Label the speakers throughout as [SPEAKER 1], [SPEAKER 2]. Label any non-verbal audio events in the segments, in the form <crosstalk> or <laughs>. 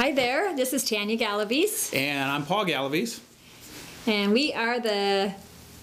[SPEAKER 1] Hi there, this is Tanya Galaviz,
[SPEAKER 2] And I'm Paul Galaviz,
[SPEAKER 1] and we are the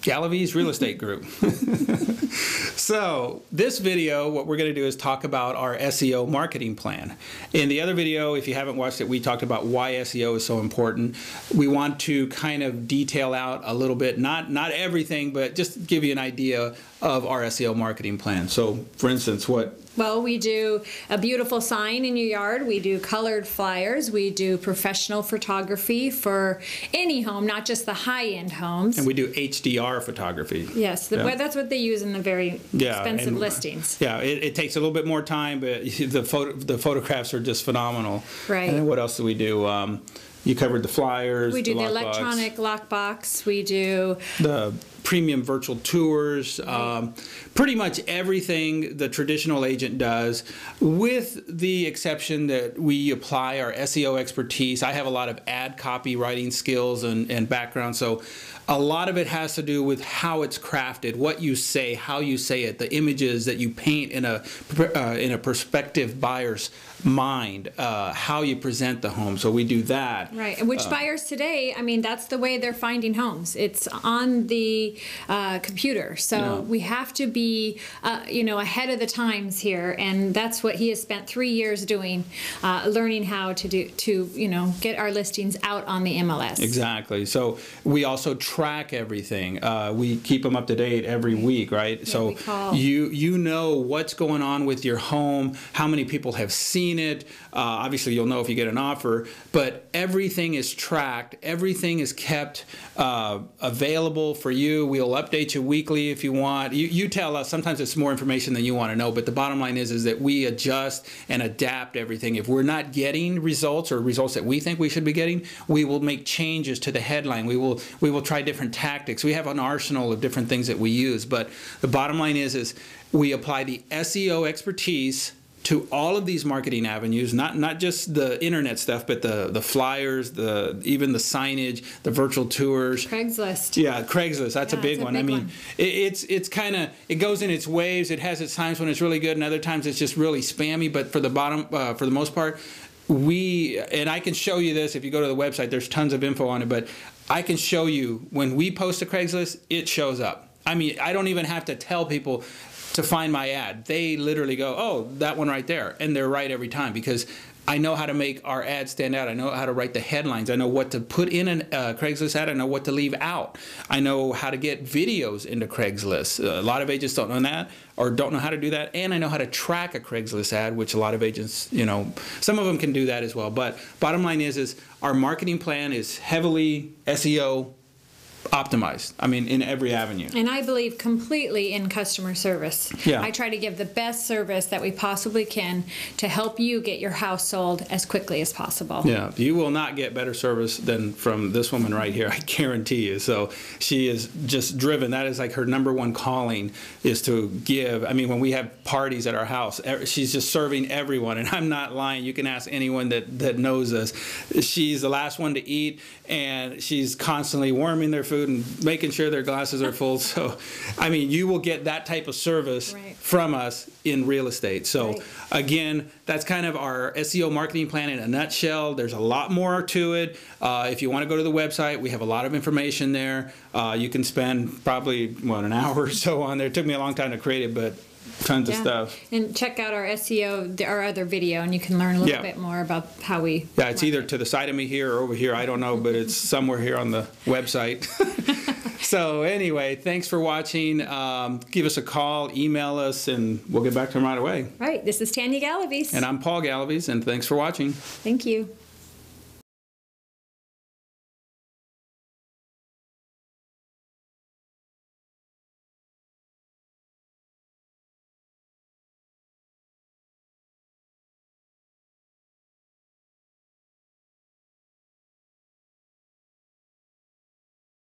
[SPEAKER 2] Galaviz Real Estate Group. <laughs> so, this video, what we're going to do is talk about our SEO marketing plan. In the other video, if you haven't watched it, we talked about why SEO is so important. We want to kind of detail out a little bit, not not everything, but just give you an idea of our SEO marketing plan. So, for instance, what
[SPEAKER 1] well, we do a beautiful sign in your yard. We do colored flyers. We do professional photography for any home, not just the high-end homes.
[SPEAKER 2] and we do HDR photography.
[SPEAKER 1] yes, the,
[SPEAKER 2] Yeah.
[SPEAKER 1] that's what they use in the very
[SPEAKER 2] Yeah,
[SPEAKER 1] expensive
[SPEAKER 2] and-
[SPEAKER 1] listings.
[SPEAKER 2] Yeah, it, it takes a little bit more time, but <laughs> the photo the photographs are just phenomenal.
[SPEAKER 1] Right.
[SPEAKER 2] And then what else do we do? Um, you covered the flyers.
[SPEAKER 1] We do the,
[SPEAKER 2] lockbox,
[SPEAKER 1] electronic lockbox. We do
[SPEAKER 2] the premium virtual tours, um, pretty much everything the traditional agent does, with the exception that we apply our SEO expertise. I have a lot of ad copywriting skills and, and background, so a lot of it has to do with how it's crafted, what you say, how you say it, the images that you paint in a uh, in a prospective buyer's mind, uh, how you present the home. So we do that.
[SPEAKER 1] Right, which
[SPEAKER 2] Uh,
[SPEAKER 1] buyers today, I mean, that's the way they're finding homes. It's on the uh, computer. So
[SPEAKER 2] Yeah.
[SPEAKER 1] we have to be, uh, you know, ahead of the times here. And that's what he has spent three years doing, uh, learning how to do, to, you know, get our listings out on the MLS.
[SPEAKER 2] Exactly. So we also track everything. Uh, we keep them up to date every week, right? so
[SPEAKER 1] we
[SPEAKER 2] you you know what's going on with your home, how many people have seen it. Uh, obviously, you'll know if you get an offer, but everything is tracked. Everything is kept uh, available for you. We'll update you weekly if you want. You, you tell us. Sometimes it's more information than you want to know, but the bottom line is is that we adjust and adapt everything. If we're not getting results or results that we think we should be getting, we will make changes to the headline. We will we will try different tactics. We have an arsenal of different things that we use, but the bottom line is is we apply the SEO expertise to all of these marketing avenues, not not just the internet stuff, but the the flyers, the even the signage, the virtual tours.
[SPEAKER 1] Craigslist.
[SPEAKER 2] Yeah, Craigslist. That's
[SPEAKER 1] Yeah,
[SPEAKER 2] a big
[SPEAKER 1] a
[SPEAKER 2] one. I mean,
[SPEAKER 1] one.
[SPEAKER 2] It, it's it's kind of it goes in its waves. It has its times when it's really good, and other times it's just really spammy. But for the bottom, uh, for the most part, we and I can show you this if you go to the website. There's tons of info on it, but I can show you when we post a Craigslist, it shows up. I mean, I don't even have to tell people to find my ad. They literally go, "Oh, that one right there," and they're right every time because I know how to make our ad stand out. I know how to write the headlines. I know what to put in a uh, Craigslist ad. I know what to leave out. I know how to get videos into Craigslist. a lot of agents don't know that or don't know how to do that. And I know how to track a Craigslist ad, which a lot of agents, you know, some of them can do that as well. But bottom line is, is our marketing plan is heavily SEO optimized. I mean, in every avenue.
[SPEAKER 1] And I believe completely in customer service.
[SPEAKER 2] Yeah.
[SPEAKER 1] I try to give the best service that we possibly can to help you get your house sold as quickly as possible.
[SPEAKER 2] Yeah, you will not get better service than from this woman right here. <laughs> I guarantee you. So she is just driven. That is like her number one calling is to give. I mean, when we have parties at our house, she's just serving everyone. And I'm not lying. You can ask anyone that that knows us. She's the last one to eat, and she's constantly warming their food and making sure their glasses are full. So, I mean, you will get that type of service
[SPEAKER 1] Right.
[SPEAKER 2] from us in real estate. So
[SPEAKER 1] Right.
[SPEAKER 2] again, that's kind of our SEO marketing plan in a nutshell. There's a lot more to it. Uh, if you want to go to the website, we have a lot of information there. Uh, you can spend probably what an hour or so on there. It took me a long time to create it, but tons of stuff.
[SPEAKER 1] And check out our SEO, our other video, and you can learn a little
[SPEAKER 2] Yeah.
[SPEAKER 1] bit more about how we.
[SPEAKER 2] Yeah, it's either to the side of me here or over here. I don't know, but it's <laughs> somewhere here on the website. <laughs> so anyway, thanks for watching. Um, give us a call, email us, and we'll get back to them right away.
[SPEAKER 1] Right. This is Tanya Galaviz.
[SPEAKER 2] And I'm Paul Galaviz, and thanks for watching.
[SPEAKER 1] Thank you.